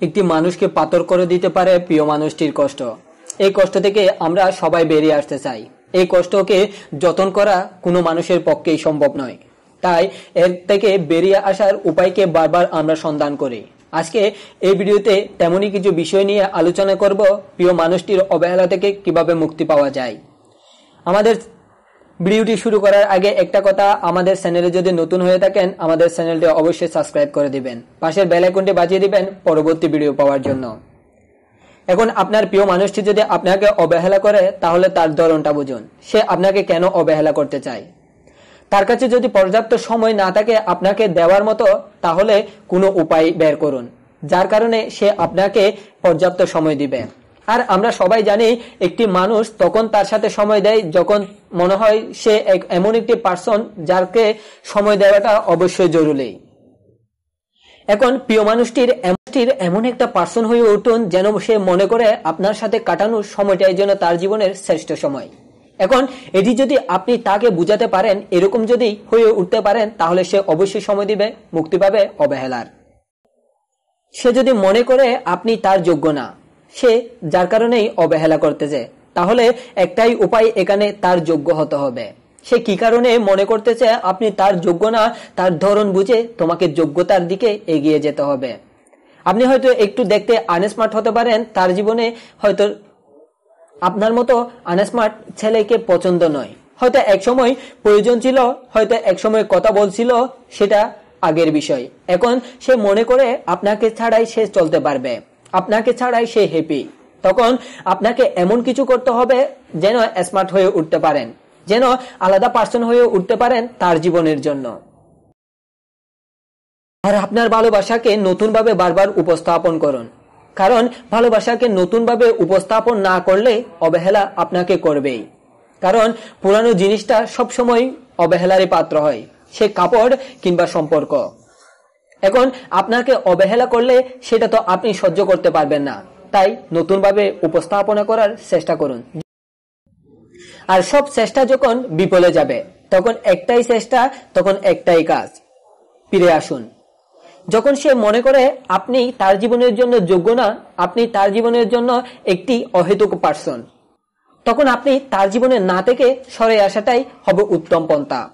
একটি মানুষকে পাতর করে দিতে পারে প্রিয় মানুষটির কষ্ট। এই কষ্ট থেকে আমরা সবাই বেরিয়ে আসতে চাই। এই কষ্টকে যতন করা কোনো মানুষের পক্ষেই সম্ভব নয়। তাই এর থেকে বেরিয়ে আসার উপায়কে বারবার আমরা সন্ধান করি। আজকে এই ভিডিওতে তেমনই কিছু বিষয় নিয়ে আলোচনা করব প্রিয় মানুষটির অবহেলা থেকে কীভাবে মুক্তি পাওয়া যায়। আমাদের ভিডিওটি শুরু করার আগে একটা কথা আমাদের চ্যানেলে যদি নতুন হয়ে থাকেন, আমাদের চ্যানেলটি অবশ্যই সাবস্ক্রাইব করে দিবেন। পাশের বেল আইকনটি বাজিয়ে দিবেন পরবর্তী ভিডিও পাওয়ার জন্য। এখন আপনার প্রিয় মানুষটি যদি আপনাকে অবহেলা করে, তাহলে তার ধরনটা বুঝুন। সে আপনাকে কেন অবহেলা করতে চায়? তার কাছে যদি পর্যাপ্ত সময় না থাকে আপনাকে দেওয়ার মতো, তাহলে কোনো উপায় বের করুন। যার কারণে সে আপনাকে পর্যাপ্ত সময় দিবে। আর আমরা সবাই জানি একটি মানুষ তখন তার সাথে সময় দেয় যখন মনে হয় সে এক এমন একটি পার্সন যারকে সময় দেওয়াটা অবশ্যই জরুরি। এখন প্রিয় মানুষটির এমনটির এমন একটা পার্সন হয়ে উঠুন যেন সে মনে করে আপনার সাথে কাটানোর সময়টাই যেন তার জীবনের শ্রেষ্ঠ সময়। এখন এটি যদি আপনি তাকে বুঝাতে পারেন, এরকম যদি হয়ে উঠতে পারেন, তাহলে সে অবশ্যই সময় দিবে, মুক্তি পাবে, অবহেলার। সে যদি মনে করে আপনি তার যোগ্য না সে যার কারণেই অবহেলা করতেছে তাহলে একটাই উপায় এখানে তার যোগ্য হতে হবে। সে কি কারণে মনে করতেছে আপনি তার যোগ্য না, তার ধরন বুঝে তোমাকে যোগ্যতার দিকে এগিয়ে যেতে হবে। আপনি হয়তো একটু দেখতে আনস্মার্ট হতে পারেন, তার জীবনে হয়তো আপনার মতো আনস্মার্ট ছেলেকে পছন্দ নয়। হয়তো এক সময় প্রয়োজন ছিল, হয়তো এক সময় কথা বলছিল, সেটা আগের বিষয়। এখন সে মনে করে আপনাকে ছাড়াই সে চলতে পারবে। আপনাকে ছাড়াই সে হ্যাপি তখন আপনাকে এমন কিছু করতে হবে যেন স্মার্ট হয়ে উঠতে পারেন, যেন আলাদা পার্সন হয়ে উঠতে পারেন তার জীবনের জন্য। আর আপনার ভালোবাসাকে নতুনভাবে বারবার উপস্থাপন করুন। কারণ ভালোবাসাকে নতুনভাবে উপস্থাপন না করলে অবহেলা আপনাকে করবেই। কারণ পুরানো জিনিসটা সবসময় অবহেলারই পাত্র হয়, সে কাপড় কিংবা সম্পর্ক। এখন আপনাকে অবহেলা করলে সেটা তো আপনি সহ্য করতে পারবেন না। তাই নতুনভাবে উপস্থাপনা করার চেষ্টা করুন। আর সব চেষ্টা যখন বিপলে যাবে, তখন একটাই চেষ্টা, তখন একটাই কাজ। ফিরে আসুন। যখন সে মনে করে আপনি তার জীবনের জন্য যোগ্য না, আপনি তার জীবনের জন্য একটি অহেতুক পার্সন তখন আপনি তার জীবনে না থেকে সরে আসাটাই হবে উত্তম পন্থা।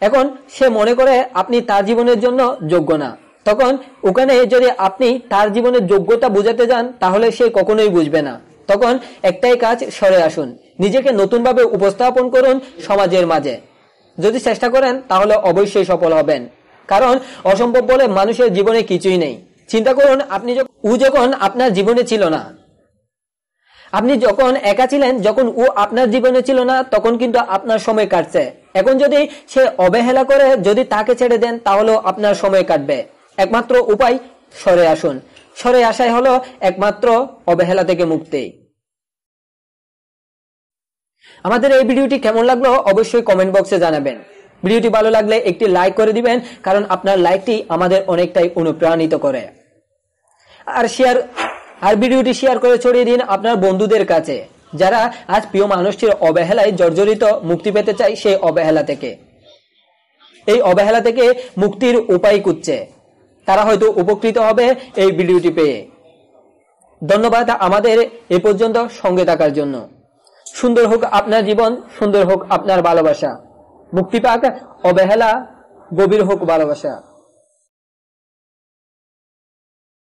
এখন সে মনে করে আপনি তার জীবনের জন্য যোগ্য না। তখন ওখানে যদি আপনি তার জীবনের যোগ্যতা বুঝাতে যান, তাহলে সে কখনোই বুঝবে না। তখন একটাই কাজ সরে আসুন। নিজেকে নতুনভাবে উপস্থাপন করুন সমাজের মাঝে। যদি চেষ্টা করেন, তাহলে অবশ্যই সফল হবেন। কারণ অসম্ভব বলে মানুষের জীবনে কিছুই নেই। চিন্তা করুন, আপনি ও যখন আপনার জীবনে ছিল না আপনি যখন একা ছিলেন, যখন ও আপনার জীবনে ছিল না, তখন কিন্তু আপনার সময় কাটছে। এখন যদি সে অবহেলা করে, যদি তাকে ছেড়ে দেন, তাহলেও আপনার সময় কাটবে। একমাত্র উপায়, সরে আসুন। সরে আসাই হলো একমাত্র অবহেলা থেকে মুক্তি। আমাদের এই ভিডিওটি কেমন লাগল অবশ্যই কমেন্ট বক্সে জানাবেন। ভিডিওটি ভালো লাগলে একটি লাইক করে দিবেন, কারণ আপনার লাইকটি আমাদের অনেকটাই অনুপ্রাণিত করে। আর শেয়ার আর ভিডিওটি শেয়ার করে ছড়িয়ে দিন আপনার বন্ধুদের কাছে। যারা আজ প্রিয় মানুষটির অবহেলায় জর্জরিত মুক্তি পেতে চাই সেই অবহেলা থেকে। এই অবহেলা থেকে মুক্তির উপায় খুঁজছে। তারা হয়তো উপকৃত হবে এই ভিডিওটি পেয়ে। ধন্যবাদ আমাদের এ পর্যন্ত সঙ্গে থাকার জন্য। সুন্দর হোক আপনার জীবন, সুন্দর হোক আপনার ভালোবাসা। মুক্তি পাক, অবহেলা, গভীর হোক ভালোবাসা।